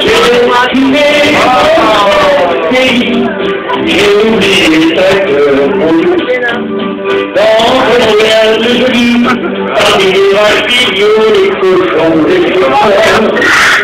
J'ai imaginé un pays, j'ai oublié chaque mot. Dans le réel de vie, parmi les vaches les cochons, les chevaux.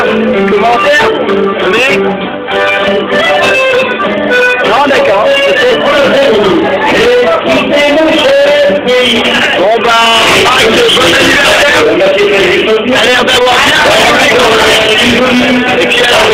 Commentaire Oui Non, d'accord. Bon bah, bon anniversaire T'as l'air d'avoir rien Et puis alors,